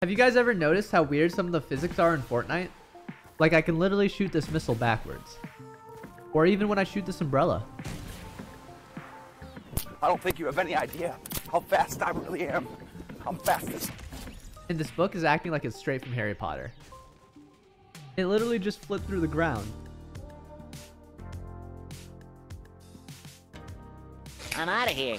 Have you guys ever noticed how weird some of the physics are in Fortnite? Like I can literally shoot this missile backwards. Or even when I shoot this umbrella. I don't think you have any idea how fast I really am. I'm fastest. And this book is acting like it's straight from Harry Potter. It literally just flipped through the ground. I'm out of here.